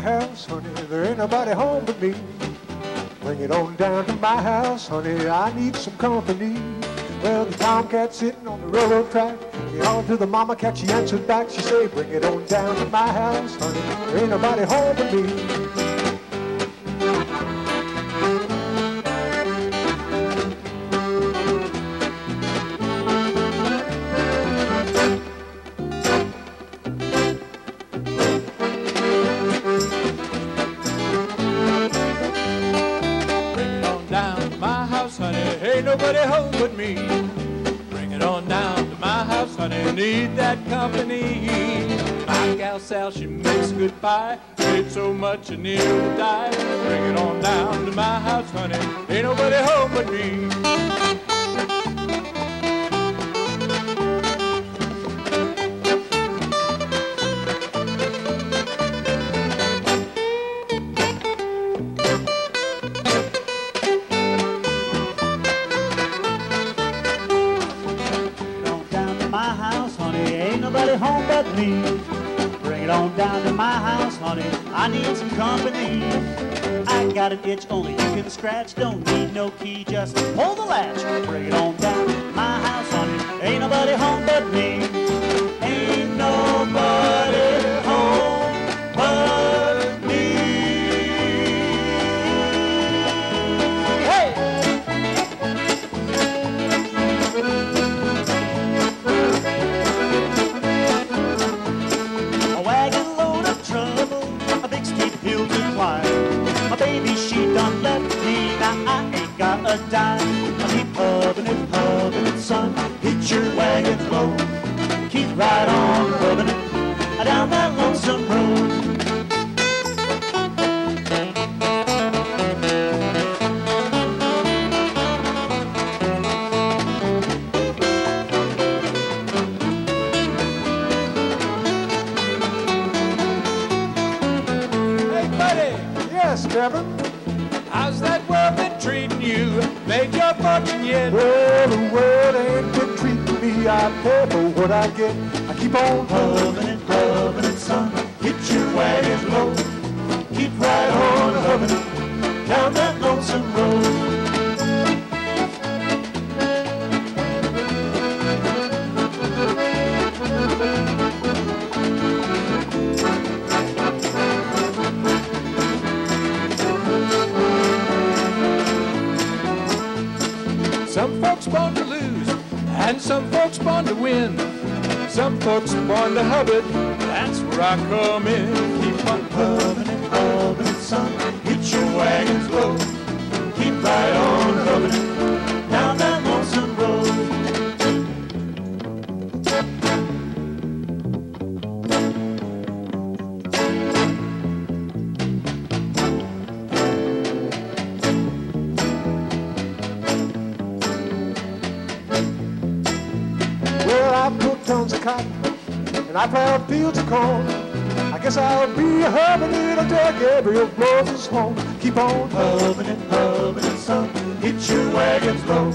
house, honey. There ain't nobody home but me. Bring it on down to my house, honey. I need some company. Well, the tomcat's sitting on the railroad track. Get on to the mama cat, she answered back. She say, bring it on down to my house, honey. There ain't nobody home but me. Nobody home but me. Bring it on down to my house, honey, need that company. My gal Sal, she makes good pie, ate so much I nearly died. Bring it on down to my house, honey, ain't nobody home but me. Home but me. Bring it on down to my house, honey. I need some company. I got an itch only you can scratch. Don't need no key, just pull the latch. Bring it on down a now I ain't got a dye. keep hubbing it, hubbing it, son. Hit your wagon low. Keep right on Kevin. How's that world been treating you? Made your fortune yet? Well, the world ain't been treating me. I pay for what I get. I keep on hubbing it, hubbing it, son. Hit your wagon low. Keep right on hubbing it down that lonesome road. Some folks born to lose, and some folks born to win. Some folks born to hub it, that's where I come in. Keep on hubbing it, hubbing son. Hit your wagons low. Keep right on tons of cotton and I plowed fields of corn. I guess I'll be a hubbing it until Gabriel blows us home. Keep on Hubbing it, hubbing it, son. Hit your wagons low.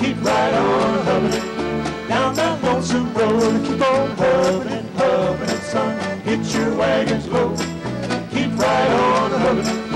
Keep right on hubbing it down that lonesome road. keep on Hubbing it, hubbing it, son. Hit your wagons low. Keep right on hubbing it